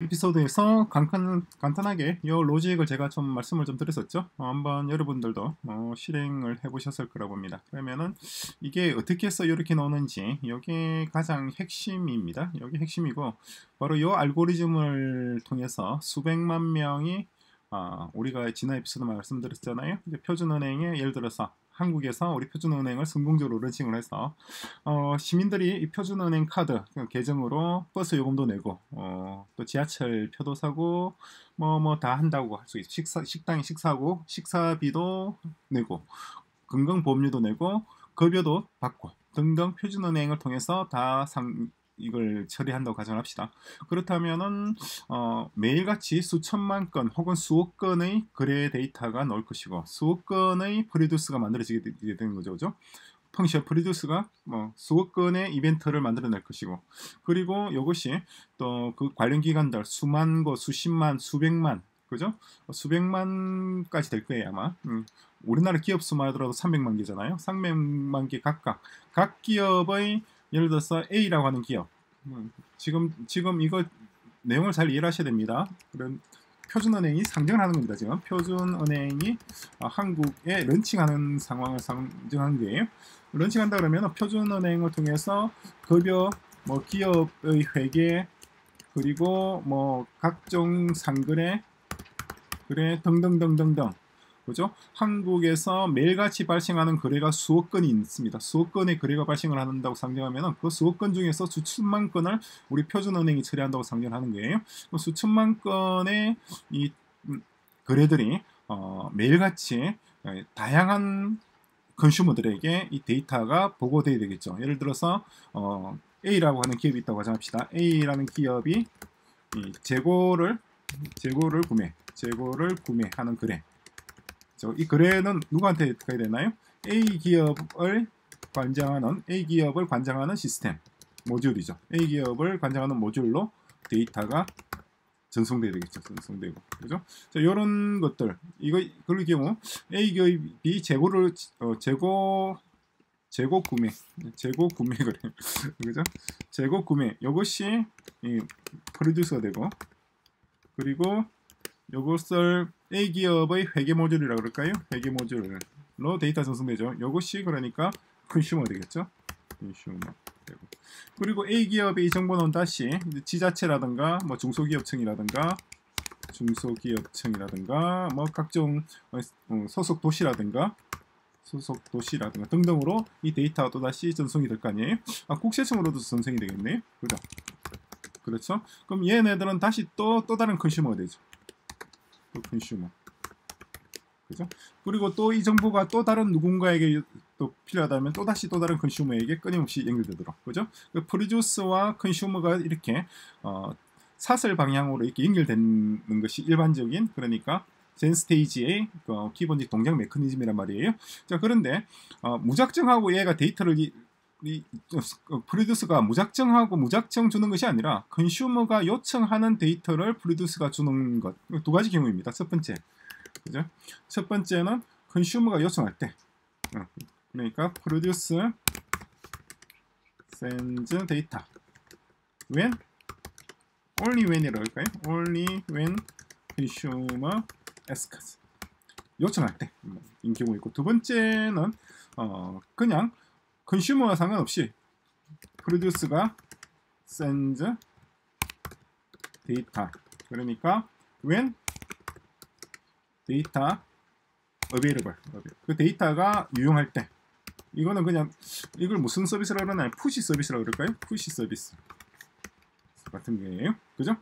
에피소드에서 간단, 간단하게 이 로직을 제가 좀 말씀을 좀 드렸었죠. 어, 한번 여러분들도 어, 실행을 해보셨을 거라고 봅니다. 그러면은 이게 어떻게 해서 이렇게 나오는지 여기 가장 핵심입니다. 여기 핵심이고 바로 이 알고리즘을 통해서 수백만 명이 아, 우리가 지난 에피소드 말씀드렸잖아요. 표준은행에 예를 들어서 한국에서 우리 표준은행을 성공적으로 런칭을 해서 어, 시민들이 이 표준은행 카드 그 계정으로 버스 요금도 내고 어, 또 지하철 표도 사고 뭐 뭐 다 한다고 할 수 있어 식사 식당에 식사하고 식사비도 내고 건강보험료도 내고 급여도 받고 등등 표준은행을 통해서 다 상, 이걸 처리한다고 가정합시다. 그렇다면은 어, 매일같이 수천만 건 혹은 수억 건의 거래 데이터가 나올 것이고 수억 건의 producer가 만들어지게 되는 거죠, 그죠? function producer가 뭐 수억 건의 이벤트를 만들어낼 것이고 그리고 이것이 또 그 관련 기관들 수만 거, 수십만, 수백만 그죠? 수백만까지 될 거예요 아마. 음. 우리나라 기업 수만 하더라도 300만 개잖아요. 300만 개 각각 각 기업의 예를 들어서 A라고 하는 기업 음, 지금 지금 이거 내용을 잘 이해하셔야 됩니다. 그런 표준은행이 상징을 하는 겁니다. 지금 표준은행이 아, 한국에 런칭하는 상황을 상징한 거예요. 런칭한다 그러면 표준은행을 통해서 급여, 뭐 기업의 회계, 그리고 뭐 각종 상거래, 그래 등등등등등 그죠? 한국에서 매일같이 발생하는 거래가 수억 건이 있습니다. 수억 건의 거래가 발생을 한다고 상정하면 그 수억 건 중에서 수천만 건을 우리 표준은행이 처리한다고 상정하는 거예요. 수천만 건의 이 음, 거래들이 어, 매일같이 어, 다양한 컨슈머들에게 이 데이터가 보고돼야 되겠죠. 예를 들어서 어, A라고 하는 기업이 있다고 가정합시다. A라는 기업이 재고를 재고를 구매, 재고를 구매하는 거래 이 거래는 누구한테 가야 되나요? A 기업을 관장하는 A 기업을 관장하는 시스템 모듈이죠. A 기업을 관장하는 모듈로 데이터가 전송돼야 되겠죠. 전송되고 그죠? 자, 이런 것들 이거 그럴 경우 A 기업이 재고를 어, 재고 재고 구매 재고 구매 거래 그죠? 재고 구매 이것이 이 프로듀서가 되고 그리고 이것을 A 기업의 회계 모듈이라고 그럴까요? 회계 모듈로 데이터 전송되죠. 이것이 그러니까 컨슈머 되겠죠. 컨슈머 되고. 그리고 A 기업의 이 정보는 다시 지자체라든가 뭐 중소기업청이라든가 중소기업청이라든가 뭐 각종 어, 소속 도시라든가 소속 도시라든가 등등으로 이 데이터가 또다시 전송이 될 거 아니에요? 아, 국세청으로도 전송이 되겠네요. 그죠? 그렇죠? 그럼 얘네들은 다시 또, 또 다른 컨슈머가 되죠. 또 컨슈머. 그죠? 그리고 또 이 정보가 또 다른 누군가에게 또 필요하다면 또 다시 또 다른 consumer에게 끊임없이 연결되도록 그죠? 그 producer와 consumer가 이렇게 어, 사슬 방향으로 이렇게 연결되는 것이 일반적인 그러니까 GenStage의 그 기본적 동작 메커니즘이란 말이에요. 자 그런데 어, 무작정하고 얘가 데이터를 이, 이 어, producer가 무작정하고 무작정 주는 것이 아니라 consumer가 요청하는 데이터를 producer가 주는 것. 두 가지 경우입니다. 첫 번째, 그죠? 첫 번째는 컨슈머가 요청할 때, 어, 그러니까 프로듀스 sends data. When? Only when이라고 할까요? only when consumer asks. 요청할 때인 뭐, 경우 있고. 두 번째는 어, 그냥 컨슈머와 상관없이 프로듀스가 sends data 그러니까 when data available 그 데이터가 유용할 때 이거는 그냥 이걸 무슨 서비스라고 그러나요? push 서비스라고 그럴까요? push 서비스 같은 거예요 그죠?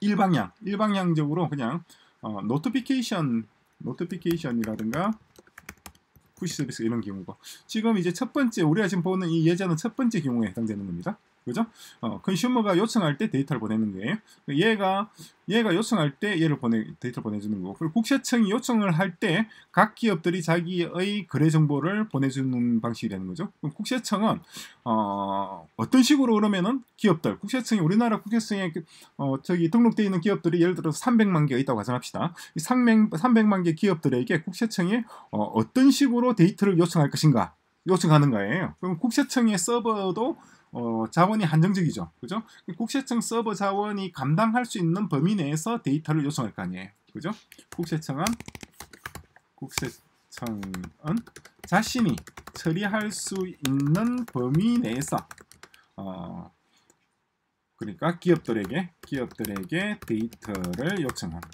일방향 일방향적으로 그냥 어, notification notification이라든가 push 서비스 이런 경우고 지금 이제 첫 번째 우리가 지금 보는 이 예제는 첫 번째 경우에 해당되는 겁니다. 그죠? 어, 컨슈머가 요청할 때 데이터를 보내는 거예요. 얘가 얘가 요청할 때 얘를 보내 데이터를 보내주는 거고 그리고 국세청이 요청을 할 때 각 기업들이 자기의 거래 정보를 보내주는 방식이 되는 거죠. 그럼 국세청은 어, 어떤 식으로 그러면은 기업들 국세청이 우리나라 국세청에 그, 어, 저기 등록되어 있는 기업들이 예를 들어서 300만 개가 있다고 가정합시다. 이 300, 300만 개 기업들에게 국세청이 어, 어떤 식으로 데이터를 요청할 것인가 요청하는 거예요. 그럼 국세청의 서버도 어, 자원이 한정적이죠. 그죠? 국세청 서버 자원이 감당할 수 있는 범위 내에서 데이터를 요청할 거 아니에요. 그죠? 국세청은 국세청은 자신이 처리할 수 있는 범위 내에서 어, 그러니까 기업들에게 기업들에게 데이터를 요청합니다.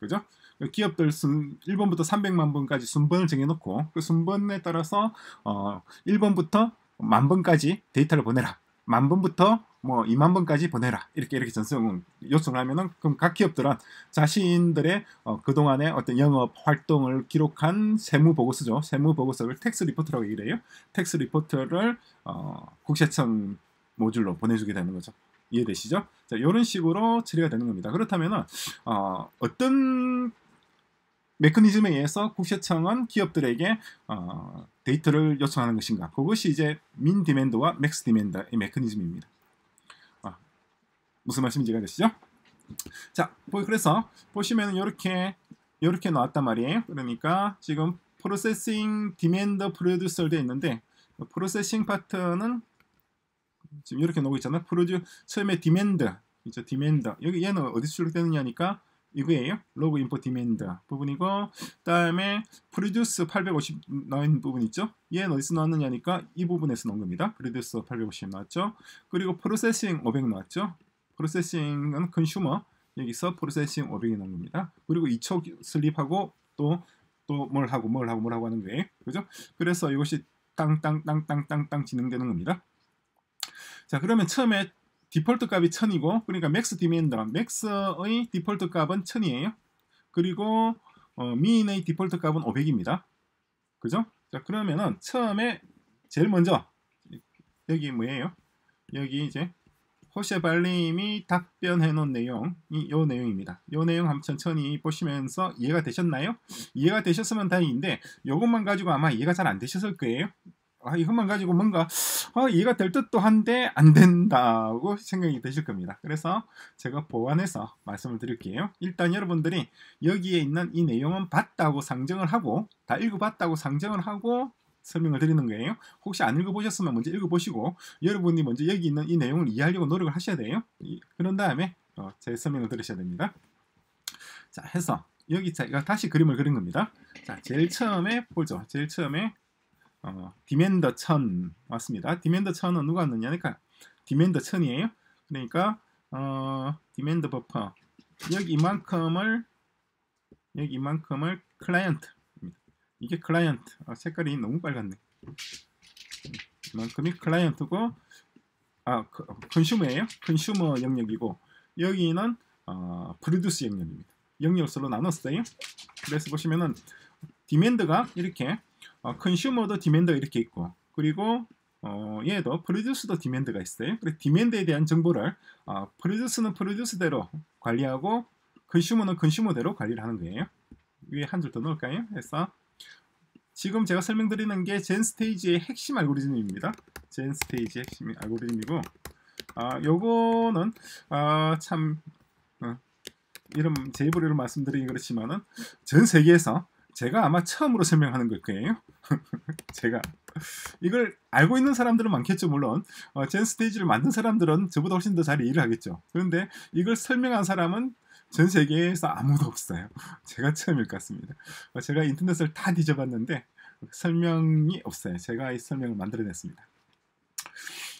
그죠? 기업들 순 1번부터 300만 번까지 순번을 정해놓고 그 순번에 따라서 어 1번부터 만 번까지 데이터를 보내라. 만 번부터 뭐 2만 번까지 보내라. 이렇게 이렇게 전송 요청을 하면은 그럼 각 기업들은 자신들의 어, 그동안의 어떤 영업 활동을 기록한 세무 보고서죠. 세무 보고서를 tax report라고 얘기를 해요. tax report를 어, 국세청 모듈로 보내주게 되는 거죠. 이해되시죠? 자, 이런 식으로 처리가 되는 겁니다. 그렇다면은 어, 어떤 메커니즘에 의해서 국세청은 기업들에게 어, 데이터를 요청하는 것인가? 그것이 이제 min demand와 max demand의 메커니즘입니다. 아, 무슨 말씀인지 이해되시죠? 자, 그래서 보시면 이렇게 이렇게 나왔단 말이에요. 그러니까 지금 processing demand producer로 되어 있는데 processing 파트는 지금 이렇게 나오고 있잖아요. produ 처음에 demand 있죠. demand 여기 얘는 어디서 출력되느냐니까 이거예요. log info demand 부분이고 그다음에 produce 850 나온 부분 있죠. 얘는 어디서 나왔느냐니까 이 부분에서 나온 겁니다. produce 850 나왔죠. 그리고 processing 500 나왔죠. processing은 consumer 여기서 processing 500이 나온 겁니다. 그리고 2초 sleep하고 또 또 뭘 하고 뭘 하고 뭘 하고 하는 거예요. 그죠? 그래서 이것이 땅땅땅땅땅땅 진행되는 겁니다. 자 그러면 처음에 디폴트 값이 1000이고 그러니까 max demand max의 디폴트 값은 1000이에요. 그리고 어, min의 디폴트 값은 500입니다. 그죠? 자 그러면은 처음에 제일 먼저 여기 뭐예요? 여기 이제 José Valim님이 답변해 놓은 내용이 이 내용입니다. 이 내용 한번 천천히 보시면서 이해가 되셨나요? 이해가 되셨으면 다행인데 이것만 가지고 아마 이해가 잘 안 되셨을 거예요. 아, 이것만 가지고 뭔가 아, 이해가 될 듯도 한데 안 된다고 생각이 드실 겁니다. 그래서 제가 보완해서 말씀을 드릴게요. 일단 여러분들이 여기에 있는 이 내용은 봤다고 상정을 하고 다 읽어봤다고 상정을 하고 설명을 드리는 거예요. 혹시 안 읽어보셨으면 먼저 읽어보시고 여러분이 먼저 여기 있는 이 내용을 이해하려고 노력을 하셔야 돼요. 그런 다음에 어, 제 설명을 들으셔야 됩니다. 자, 해서 여기 제가 다시 그림을 그린 겁니다. 자, 제일 처음에 보죠. 제일 처음에 어, demand 1000 맞습니다. demand 1000은 누가 왔느냐니까 demand 1000이에요. 그러니까 어, demand 버퍼. 여기 이만큼을 여기 이만큼을 클라이언트 이게 클라이언트. 아, 색깔이 너무 빨갛네. 이만큼이 클라이언트고 아 consumer예요. consumer 영역이고 여기는 어, 프로듀스 영역입니다. 영역수로 나눴어요. 그래서 보시면은 demand가 이렇게 어, consumer도 demand가 이렇게 있고 그리고 어, 얘도 producer도 demand가 있어요. 그래서 demand에 대한 정보를 어, producer는 producer대로 관리하고 consumer는 consumer대로 관리를 하는 거예요. 위에 한 줄 더 넣을까요? 해서 지금 제가 설명드리는 게 GenStage의 핵심 알고리즘입니다. 젠 스테이지 핵심 알고리즘이고 아, 요거는 아, 참 어, 이런 제 입으로 말씀드리기 그렇지만은 전 세계에서 제가 아마 처음으로 설명하는 걸 거예요. 제가 이걸 알고 있는 사람들은 많겠죠 물론 어, 젠 스테이지를 만든 사람들은 저보다 훨씬 더 잘 이해를 하겠죠. 그런데 이걸 설명한 사람은 전 세계에서 아무도 없어요. 제가 처음일 것 같습니다. 어, 제가 인터넷을 다 뒤져봤는데 설명이 없어요. 제가 이 설명을 만들어냈습니다.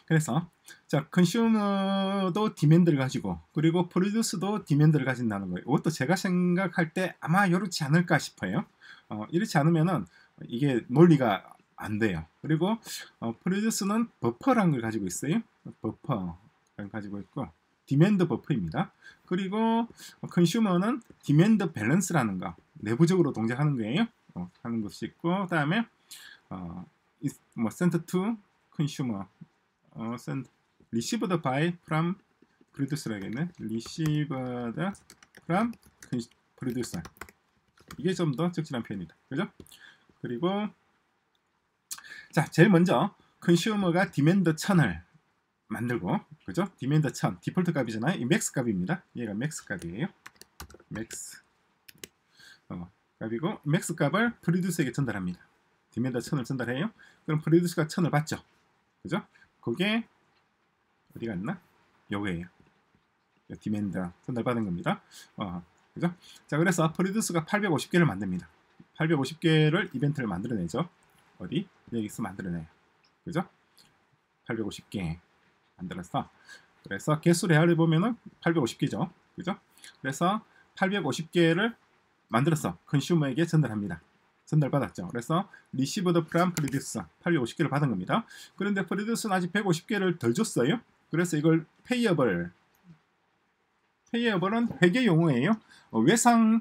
그래서 자 consumer도 demand를 가지고 그리고 producer도 demand를 가진다는 거예요. 이것도 제가 생각할 때 아마 이렇지 않을까 싶어요. 어, 이렇지 않으면은 이게 논리가 안 돼요. 그리고 어, producer는 버퍼라는 걸 가지고 있어요. 버퍼를 가지고 있고 demand 버퍼입니다. 그리고 consumer는 demand 밸런스라는 거 내부적으로 동작하는 거예요. 어, 하는 것이 있고 그다음에 어, 뭐 sent to consumer, by from producer라겠네. received from producer. 이게 좀 더 적절한 표현이다. 그죠? 그리고 자, 제일 먼저 consumer가 demand 1000을 만들고 그죠? demand 1000 디폴트 값이잖아요. 이 max 값입니다. 얘가 max 값이에요. max 어, 값이고 max 값을 producer에게 전달합니다. demand 1000을 전달해요. 그럼 producer가 1000을 받죠. 그죠? 그게 어디 갔나? 요거예요. demand 전달받은 겁니다. 어, 그죠? 자, 그래서 producer가 850개를 만듭니다. 850개를 이벤트를 만들어내죠. 어디? 여기서 만들어내요. 그죠? 850개 만들었어. 그래서 개수 레알을 보면은 850개죠. 그죠? 그래서 850개를 만들어서 consumer에게 전달합니다. 전달받았죠. 그래서 received from producer 850개를 받은 겁니다. 그런데 producer는 아직 150개를 덜 줬어요. 그래서 이걸 payable payable은 회계 용어예요. 어, 외상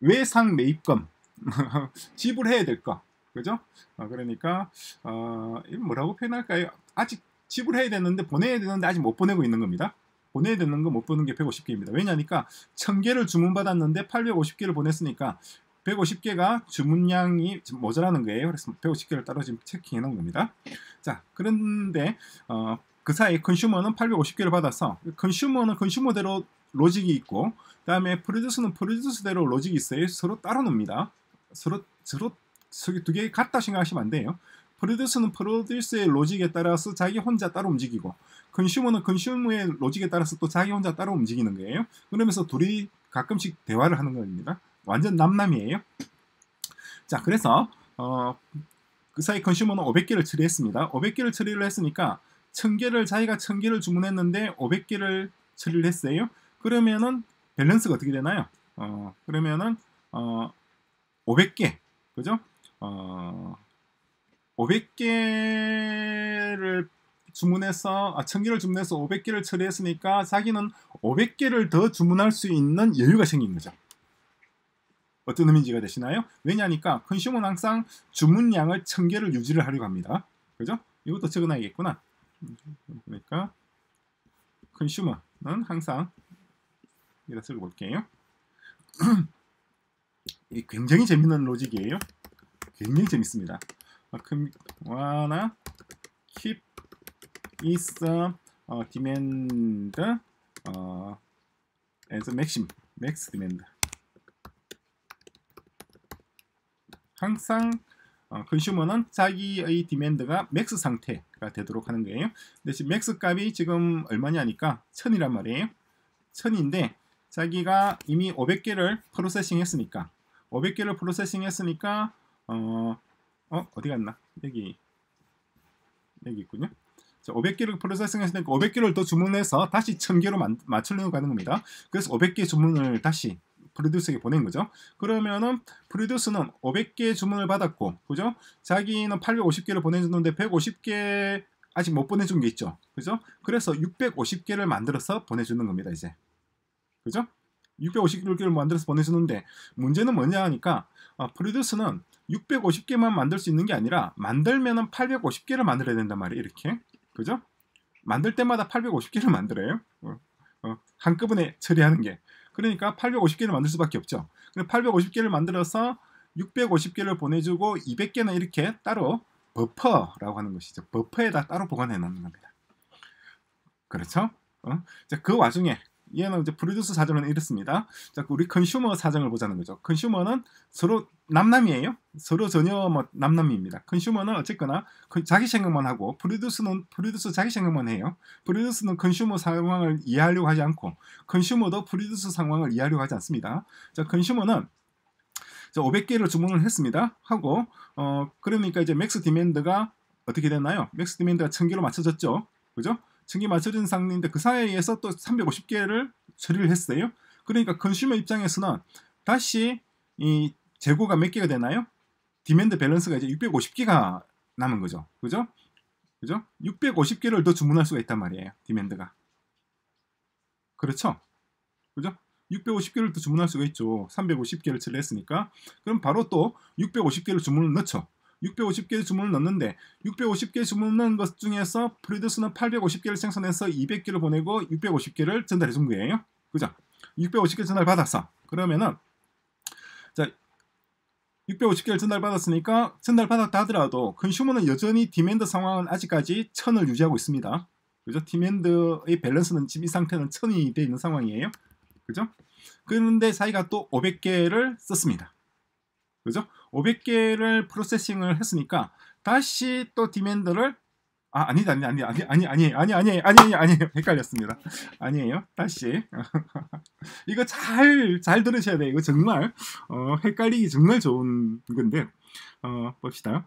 외상 매입금 지불해야 될 거. 그죠? 어, 그러니까 어, 뭐라고 표현할까요? 아직 지불해야 되는데 보내야 되는데 아직 못 보내고 있는 겁니다. 보내야 되는 거 못 보는 게 150개입니다. 왜냐니까 1000개를 주문받았는데 850개를 보냈으니까 150개가 주문량이 모자라는 거예요. 그래서 150개를 따로 지금 체킹해 놓은 겁니다. 자, 그런데 어, 그 사이 컨슈머는 850개를 받아서 컨슈머는 컨슈머대로 로직이 있고 그 다음에 프로듀스는 프로듀스대로 로직이 있어요. 서로 따로 놉니다. 서로 서로 두개 같다 생각하시면 안 돼요. 프로듀스는 프로듀스의 로직에 따라서 자기 혼자 따로 움직이고 컨슈머는 컨슈머의 로직에 따라서 또 자기 혼자 따로 움직이는 거예요. 그러면서 둘이 가끔씩 대화를 하는 겁니다. 완전 남남이에요. 자, 그래서 어, 그 사이 컨슈머는 500개를 처리했습니다. 500개를 처리를 했으니까 1000개를 자기가 1000개를 주문했는데 500개를 처리를 했어요. 그러면은 밸런스가 어떻게 되나요? 어, 그러면은 어, 500개 그죠? 어, 500개를 주문해서 아, 1000개를 주문해서 500개를 처리했으니까 자기는 500개를 더 주문할 수 있는 여유가 생긴 거죠. 어떤 의미인지가 되시나요? 왜냐니까 컨슈머는 항상 주문량을 1000개를 유지를 하려고 합니다. 그죠? 이것도 적어놔야겠구나. 그러니까 컨슈머는 항상 여기다 쓰고 볼게요. 굉장히 재밌는 로직이에요. 굉장히 재밌습니다. 와나 keep is 어, demand 어, as maximum max demand 항상 어, consumer는 자기의 demand가 max 상태가 되도록 하는 거예요. 지금 max 값이 지금 얼마냐니까 1000이란 말이에요. 1000인데 자기가 이미 500개를 processing 했으니까 500개를 processing 했으니까 어, 어 어디 갔나? 여기 여기 있군요. 500개를 processing 했으니까 500개를 더 주문해서 다시 1000개로 맞추려고 가는 겁니다. 그래서 500개 주문을 다시 프로듀스에게 보낸 거죠. 그러면은 프로듀스는 500개 주문을 받았고, 그죠? 자기는 850개를 보내줬는데 150개 아직 못 보내준 게 있죠. 그죠? 그래서 650개를 만들어서 보내주는 겁니다, 이제. 그죠? 650개를 만들어서 보내주는데 문제는 뭐냐 하니까 아, 프로듀스는 650개만 만들 수 있는 게 아니라 만들면은 850개를 만들어야 된단 말이에요. 이렇게. 그죠? 만들 때마다 850개를 만들어요. 어, 어, 한꺼번에 처리하는 게. 그러니까 850개를 만들 수밖에 없죠. 850개를 만들어서 650개를 보내주고 200개는 이렇게 따로 버퍼라고 하는 것이죠. 버퍼에다 따로 보관해 놓는 겁니다. 그렇죠? 어? 자, 그 와중에 얘는 이제 프로듀스 사정은 이렇습니다. 자, 우리 consumer 사정을 보자는 거죠. consumer는 서로 남남이에요. 서로 전혀 뭐 남남입니다. consumer는 어쨌거나 그 자기 생각만 하고 producer는 producer 자기 생각만 해요. producer는 consumer 상황을 이해하려고 하지 않고 consumer도 producer 상황을 이해하려고 하지 않습니다. 자, consumer는 500개를 주문을 했습니다. 하고 어 그러니까 이제 max demand가 어떻게 됐나요? max demand가 1000개로 맞춰졌죠. 그죠? 증기 맞춰진 상황인데 그 사이에서 또 350개를 처리를 했어요. 그러니까 consumer 입장에서는 다시 이 재고가 몇 개가 되나요? demand 밸런스가 이제 650개가 남은 거죠. 그죠? 그죠? 650개를 더 주문할 수가 있단 말이에요. 디맨드가. 그렇죠? 그죠? 650개를 더 주문할 수가 있죠. 350개를 처리했으니까. 그럼 바로 또 650개를 주문을 넣죠. 650개 주문을 넣는데 650개 주문 넣은 것 중에서 프리드스는 850개를 생산해서 200개를 보내고 650개를 전달해 준 거예요. 그죠? 650개 전달 받았어. 그러면은 자 650개를 전달 받았으니까 전달 받았다 하더라도 consumer는 여전히 demand 상황은 아직까지 1000을 유지하고 있습니다. 그죠? demand의 밸런스는 지금 이 상태는 1000이 돼 있는 상황이에요. 그죠? 그런데 사이가 또 500개를 썼습니다. 그죠? 500개를 processing을 했으니까 다시 또 demand를 아 아니다 아니 아니 아니 아니 아니 아니 아니 아니 아니 헷갈렸습니다. 아니에요. 다시 이거 잘 잘 들으셔야 돼요. 이거 정말 어, 헷갈리기 정말 좋은 건데 어, 봅시다.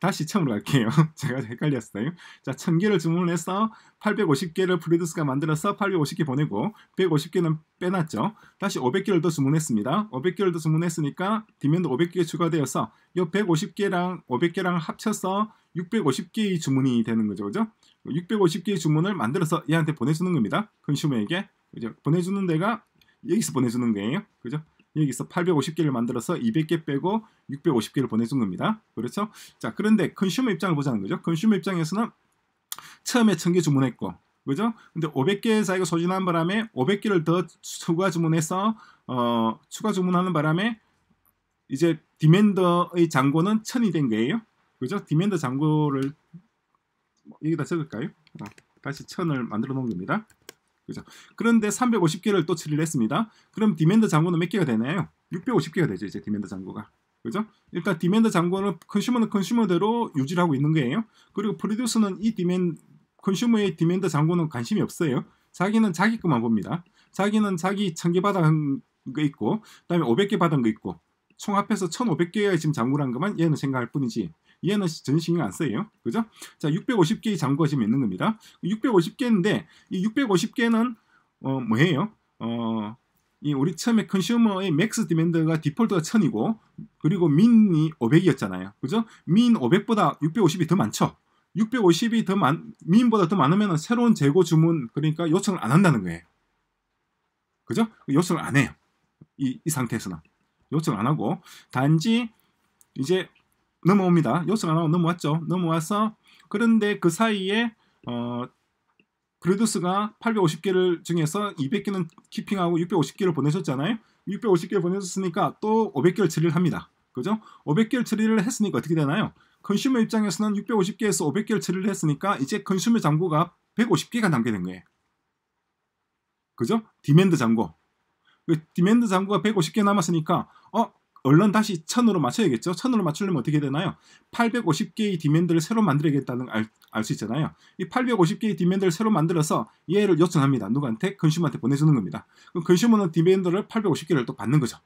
다시 처음으로 갈게요. 제가 헷갈렸어요. 자, 1000개를 주문해서 850개를 producer가 만들어서 850개 보내고 150개는 빼놨죠. 다시 500개를 더 주문했습니다. 500개를 더 주문했으니까 demand 500개 추가되어서 이 150개랑 500개랑 합쳐서 650개의 주문이 되는 거죠. 그죠? 650개의 주문을 만들어서 얘한테 보내주는 겁니다. consumer에게. 그죠? 보내주는 데가 여기서 보내주는 거예요. 그죠? 여기서 850개를 만들어서 200개 빼고 650개를 보내준 겁니다. 그렇죠? 자, 그런데 consumer 입장을 보자는 거죠. consumer 입장에서는 처음에 1000개 주문했고, 그죠? 근데 500개 자기가 소진한 바람에 500개를 더 추가 주문해서 어, 추가 주문하는 바람에 이제 demand의 잔고는 1000이 된 거예요. 그죠? demand 잔고를 여기다 적을까요? 아, 다시 1000을 만들어 놓은 겁니다. 그죠? 그런데 350개를 또 처리를 했습니다. 그럼 demand 잔고는 몇 개가 되나요? 650개가 되죠. 이제 demand 잔고가. 그죠? 일단 demand 잔고는 consumer는 consumer대로 유지를 하고 있는 거예요. 그리고 producer는 이 demand consumer의 demand 잔고는 관심이 없어요. 자기는 자기 것만 봅니다. 자기는 자기 1000개 받은 거 있고 그다음에 500개 받은 거 있고 총 합해서 1500개의 지금 잔고란 것만 얘는 생각할 뿐이지 얘는 전혀 신경 안 써요. 그죠? 자, 650개의 잔고가 지금 있는 겁니다. 650개인데 이 650개는 어 뭐예요? 어, 이 우리 처음에 consumer의 max demand가 디폴트가 1000이고 그리고 min이 500이었잖아요. 그죠? min 500보다 650이 더 많죠. 650이 더 많, min보다 더 많으면 새로운 재고 주문 그러니까 요청을 안 한다는 거예요. 그죠? 요청을 안 해요. 이, 이 상태에서는 요청 안 하고 단지 이제 넘어옵니다. 안 하고 넘어왔죠. 넘어와서 그런데 그 사이에 어, 브레두스가 850개를 중에서 200개는 키핑하고 650개를 보내셨잖아요. 650개를 보내줬으니까 또 500개를 처리를 합니다. 그죠? 500개를 처리를 했으니까 어떻게 되나요? 컨슈머 입장에서는 650개에서 500개를 처리를 했으니까 이제 컨슈머 잔고가 150개가 남게 된 거예요. 그죠? demand 잔고. 그 demand 잔고가 150개 남았으니까 어 얼른 다시 1000으로 맞춰야겠죠. 1000으로 맞추려면 어떻게 되나요? 850개의 demand를 새로 만들어야겠다는 알 수 있잖아요. 이 850개의 demand를 새로 만들어서 얘를 요청합니다. 누구한테? consumer한테 보내주는 겁니다. 그럼 consumer는 demand를 850개를 또 받는 거죠.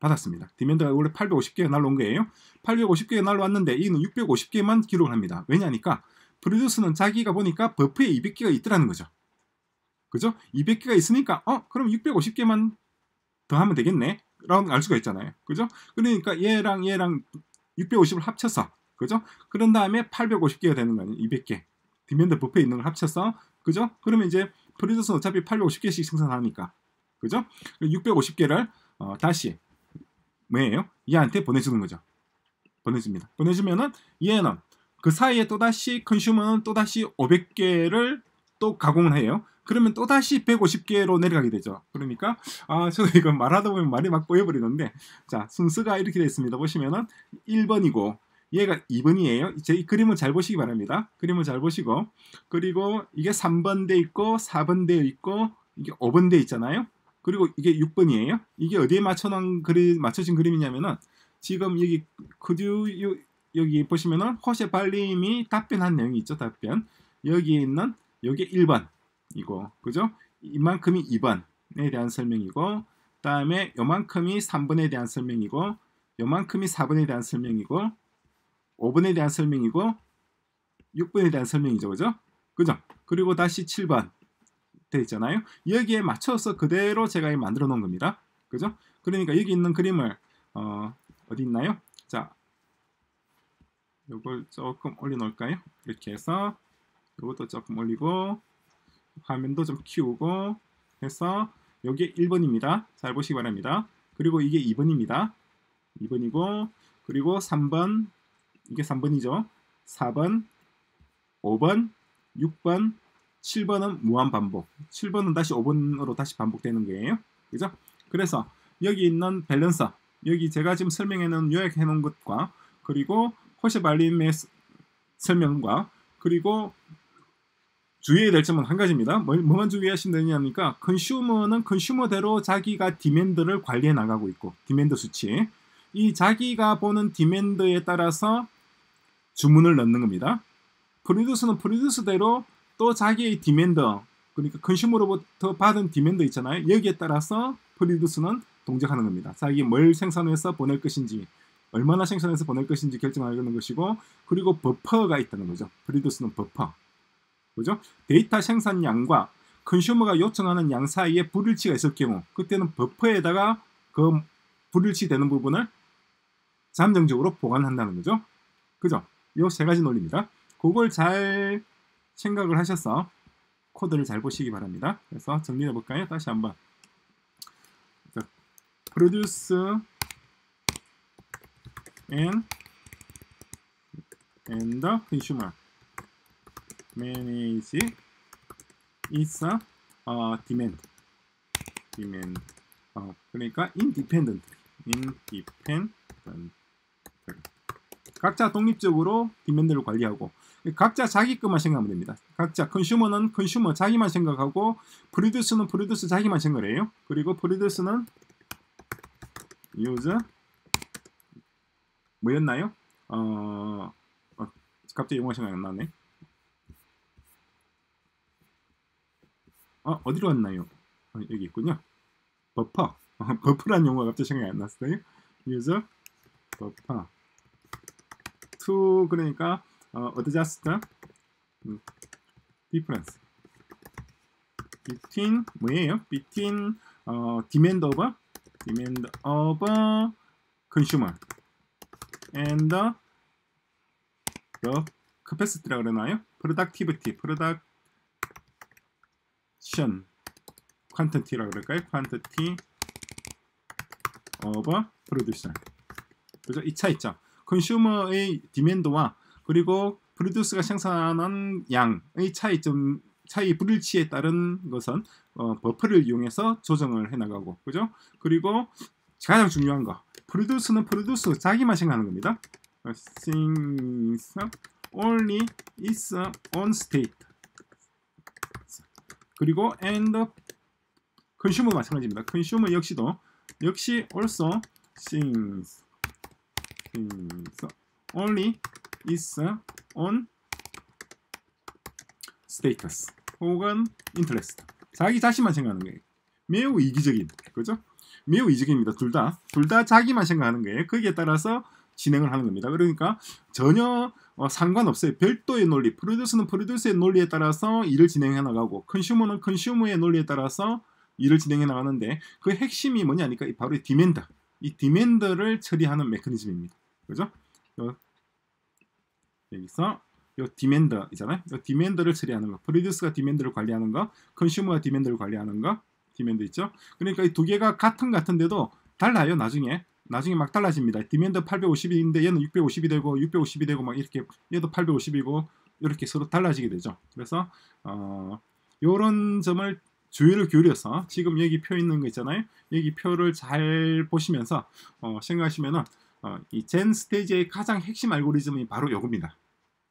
받았습니다. demand가 원래 850개가 날라온 거예요. 850개가 날라왔는데 이는 650개만 기록을 합니다. 왜냐니까 producer는 자기가 보니까 버퍼에 200개가 있더라는 거죠. 그죠? 200개가 있으니까 어 그럼 650개만 더 하면 되겠네. 라고 알 수가 있잖아요. 그죠? 그러니까 얘랑 얘랑 650을 합쳐서 그죠? 그런 다음에 850개가 되는 거 아니에요. 200개. demand 버퍼에 있는 걸 합쳐서 그죠? 그러면 이제 producer는 어차피 850개씩 생산하니까 그죠? 650개를 어, 다시 뭐예요? 얘한테 보내주는 거죠. 보내줍니다. 보내주면은 얘는 그 사이에 또다시 컨슈머는 또다시 500개를 또 가공을 해요. 그러면 또다시 150개로 내려가게 되죠. 그러니까 아, 저 이거 말하다 보면 말이 막 꼬여버리는데 자, 순서가 이렇게 되어 있습니다. 보시면은 1번이고 얘가 2번이에요. 제 그림을 잘 보시기 바랍니다. 그림을 잘 보시고 그리고 이게 3번 돼 있고 4번 되어 있고 이게 5번 돼 있잖아요. 그리고 이게 6번이에요. 이게 어디에 맞춰놓은 그림 맞춰진 그림이냐면은 지금 여기 그듀 여기 보시면은 호세 발림이 답변한 내용이 있죠. 답변 여기 있는 여기 1번 이거 그죠? 이만큼이 2번에 대한 설명이고 다음에 요만큼이 3번에 대한 설명이고 요만큼이 4번에 대한 설명이고 5번에 대한 설명이고 6번에 대한 설명이죠. 그죠? 그죠? 그리고 다시 7번 돼 있잖아요. 여기에 맞춰서 그대로 제가 만들어 놓은 겁니다. 그죠? 그러니까 여기 있는 그림을 어, 어디 있나요? 자, 이걸 조금 올려 놓을까요? 이렇게 해서 이것도 조금 올리고 화면도 좀 키우고 해서 여기 1번입니다. 잘 보시기 바랍니다. 그리고 이게 2번입니다. 2번이고 그리고 3번 이게 3번이죠. 4번 5번 6번 7번은 무한 반복 7번은 다시 5번으로 다시 반복되는 거예요. 그죠? 그래서 여기 있는 밸런서 여기 제가 지금 설명해 놓은 요약해 놓은 것과 그리고 호세 발림의 설명과 그리고 주의해야 될 점은 한 가지입니다. 뭐, 만 주의하시면 되냐니까 consumer는 consumer대로 자기가 demand를 관리해 나가고 있고 demand 수치 이 자기가 보는 demand에 따라서 주문을 넣는 겁니다. producer는 producer대로 또 자기의 demand 그러니까 consumer로부터 받은 demand 있잖아요. 여기에 따라서 producer는 동작하는 겁니다. 자기 뭘 생산해서 보낼 것인지 얼마나 생산해서 보낼 것인지 결정하는 것이고 그리고 버퍼가 있다는 거죠. producer는 버퍼. 그죠? 데이터 생산량과 consumer가 요청하는 양 사이에 불일치가 있을 경우 그때는 버퍼에다가 그 불일치 되는 부분을 잠정적으로 보관한다는 거죠. 그죠? 이세 가지 논리입니다. 그걸 잘 생각을 하셔서 코드를 잘 보시기 바랍니다. 그래서 정리해 볼까요? 다시 한번. produce and and the consumer manage is a uh, demand demand 어, 그러니까 independent independent 각자 독립적으로 demand를 관리하고 각자 자기 것만 생각하면 됩니다. 각자 consumer는 consumer 자기만 생각하고 producer는 producer 자기만 생각해요. 그리고 producer는 유저 뭐였나요? 어, 어 갑자기 영어 생각이 안 나네. 어, 어디로 갔나요? 어, 여기 있군요. 버퍼. 버퍼란 용어가 갑자기 생각이 안 났어요. 유저 버퍼. to 그러니까 어, adjust 음, difference between 뭐예요? between 어, demand of demand of consumer and the, the capacity라 그러나요? productivity, production quantity라 그럴까요? quantity of production 그죠? 이 차이점 컨슈머의 디맨드와 그리고 프로듀스가 생산하는 양의 차이점 차이 불일치에 따른 것은 어, 버퍼를 이용해서 조정을 해 나가고 그죠? 그리고 가장 중요한 거 프로듀스는 프로듀스 자기만 생각하는 겁니다. things only is on state 그리고 and 컨슈머 마찬가지입니다. 컨슈머 역시도 역시 also things things only is on status 혹은 interest 자기 자신만 생각하는 거예요. 매우 이기적인 그죠? 매우 이기적입니다. 둘 다. 둘 다 자기만 생각하는 거예요. 거기에 따라서 진행을 하는 겁니다. 그러니까 전혀 어, 상관없어요. 별도의 논리, producer는 producer의 논리에 따라서 일을 진행해 나가고 consumer는 consumer의 논리에 따라서 일을 진행해 나가는데 그 핵심이 뭐냐니까 바로 이 demand. 이 demand를 처리하는 메커니즘입니다. 그죠? 여기서 요 demand 있잖아요. 요 demand를 처리하는 거. producer가 demand를 관리하는 거, consumer가 demand를 관리하는 거. demand 있죠? 그러니까 이 두 개가 같은 같은데도 달라요, 나중에. 나중에 막 달라집니다. demand 850인데 얘는 650이 되고 650이 되고 막 이렇게 얘도 850이고 이렇게 서로 달라지게 되죠. 그래서 어 요런 점을 주의를 기울여서 지금 여기 표 있는 거 있잖아요. 여기 표를 잘 보시면서 어 생각하시면은 어, 이 GenStage의 가장 핵심 알고리즘이 바로 요겁니다.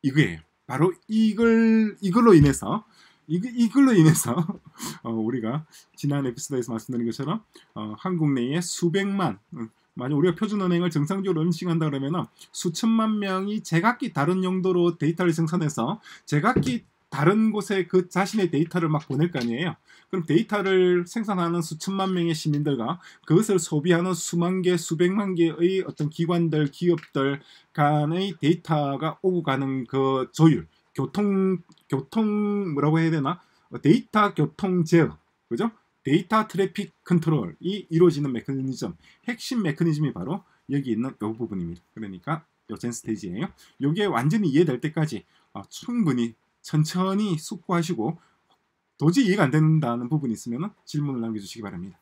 이거예요. 바로 이걸 이걸로 인해서 이, 이걸로 인해서 어, 우리가 지난 에피소드에서 말씀드린 것처럼 어, 한국 내에 수백만 음, 만약 우리가 표준은행을 정상적으로 런칭한다 그러면 수천만 명이 제각기 다른 용도로 데이터를 생산해서 제각기 다른 곳에 그 자신의 데이터를 막 보낼 거 아니에요. 그럼 데이터를 생산하는 수천만 명의 시민들과 그것을 소비하는 수만 개, 수백만 개의 어떤 기관들, 기업들 간의 데이터가 오고 가는 그 조율, 교통, 교통 뭐라고 해야 되나? 데이터 교통 제어, 그죠? 데이터 트래픽 컨트롤이 이루어지는 메커니즘, 핵심 메커니즘이 바로 여기 있는 이 부분입니다. 그러니까 요 GenStage예요. 이게 완전히 이해될 때까지 어, 충분히 천천히 숙고하시고 도저히 이해가 안 된다는 부분이 있으면 질문을 남겨주시기 바랍니다.